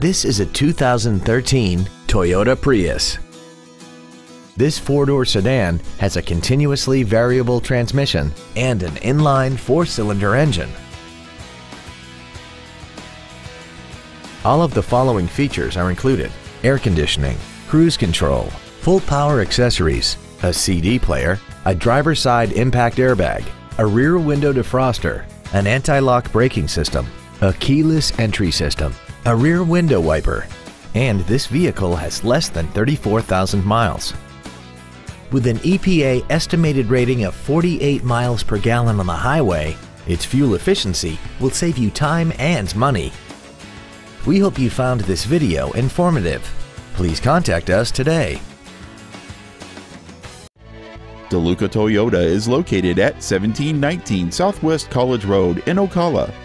This is a 2013 Toyota Prius. This four-door sedan has a continuously variable transmission and an inline four-cylinder engine. All of the following features are included. Air conditioning, cruise control, full power accessories, a CD player, a driver's side impact airbag, a rear window defroster, an anti-lock braking system, a keyless entry system, a rear window wiper, and this vehicle has less than 34,000 miles. With an EPA estimated rating of 48 miles per gallon on the highway, its fuel efficiency will save you time and money. We hope you found this video informative. Please contact us today. DeLuca Toyota is located at 1719 Southwest College Road in Ocala.